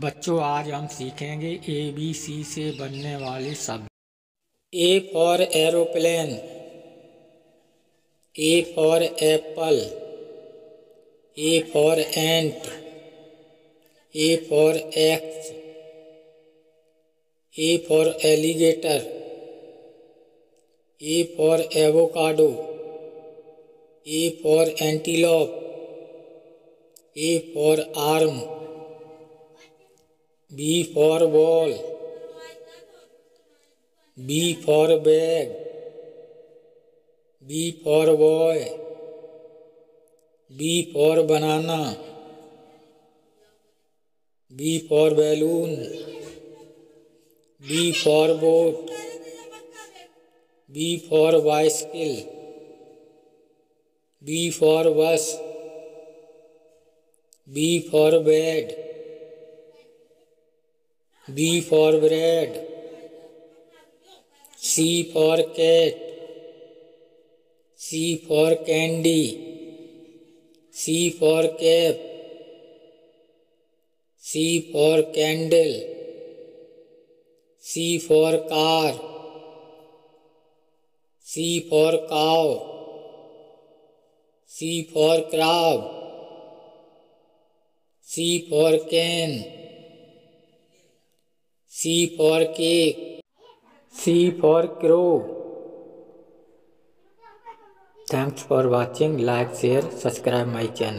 बच्चों आज हम सीखेंगे ए बी सी से बनने वाले शब्द A for aeroplane A for apple A for ant A for axe A for alligator A for avocado A for antelope A for arm B for ball, B for bag, B for boy, B for banana, B for balloon, B for boat, B for bicycle, B for bus, B for bed. B for bread, C for cat, C for candy, C for cap, C for candle, C for car, C for cow, C for crab, C for can. C for cake. C for crow. Thanks for watching. Like, share, subscribe my channel.